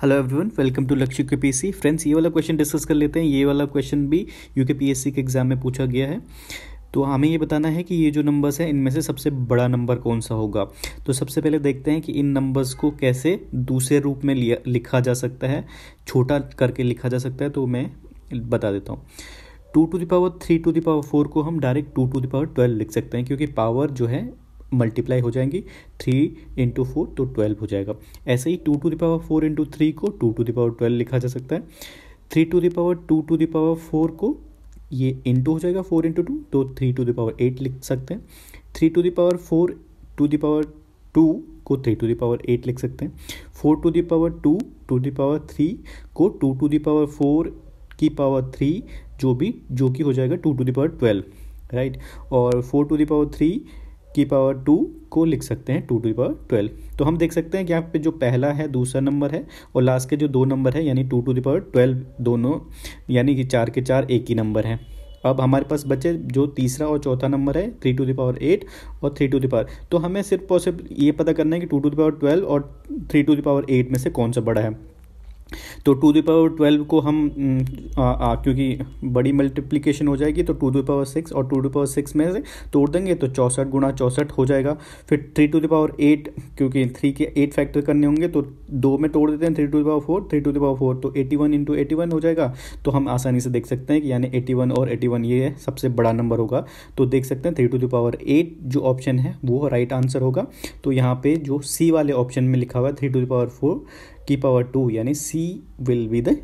Hello everyone welcome to लक्ष्य के PC friends ये वाला क्वेश्चन डिस्कस कर लेते हैं। ये वाला क्वेश्चन भी यू के पी के एग्ज़ाम में पूछा गया है। तो हमें ये बताना है कि ये जो नंबर्स हैं, इनमें से सबसे बड़ा नंबर कौन सा होगा? तो सबसे पहले देखते हैं कि इन नंबर्स को कैसे दूसरे रूप में लिया, लिखा जा सकता है। छोटा करके लिखा जा सकता है तो मैं बता देता हूँ। Two to the power three to the power four को हम direct two to the power twelve लिख सकते हैं, क्योंकि पावर जो है मल्टीप्लाई हो जाएँगी थ्री इंटू फोर तो ट्वेल्व हो जाएगा ऐसे ही two to the power four into three को two to the power twelve लिखा जा सकता है three to the power two to the power four को ये इंटू हो जाएगा फोर इंटू टू तो three to the power eight लिख सकते हैं three to the power four to the power two को three to the power eight लिख सकते हैं four to the power two to the power three को two to the power four की power three जो भी जो कि हो जाएगा two to the power twelve right और four to the power three की पावर टू को लिख सकते हैं, टू टू पावर ट्वेल्व। तो हम देख सकते हैं कि यहाँ पे जो पहला है, दूसरा नंबर है और लास्ट के जो दो नंबर है, यानी टू टू दावर ट्वेल्व दोनों, यानी कि चार के चार एक ही नंबर है। अब हमारे पास बचे जो तीसरा और चौथा नंबर है three to the power eight और थ्री टू दावर तो हमें सिर्फ़ पॉसिबल ये पता करना है कि two to the power twelve और three to the power eight में से कौन सा बड़ा है। तो टू द पावर ट्वेल्व को हम आ, आ, क्योंकि बड़ी मल्टीप्लिकेशन हो जाएगी तो टू द पावर सिक्स और टू द पावर सिक्स में से तोड़ देंगे तो चौंसठ गुणा चौंसठ हो जाएगा। फिर three to the power eight क्योंकि थ्री के एट फैक्टर करने होंगे तो दो में तोड़ देते हैं three to the power four three to the power four तो eighty one into eighty one हो जाएगा। तो हम आसानी से देख सकते हैं कि यानी एटी वन और एटी वन ये सबसे बड़ा नंबर होगा। तो देख सकते हैं three to the power eight जो ऑप्शन है वो राइट आंसर होगा। तो यहाँ पे जो सी वाले ऑप्शन में लिखा हुआ है three to the power four की पावर टू यानी सी विल बी द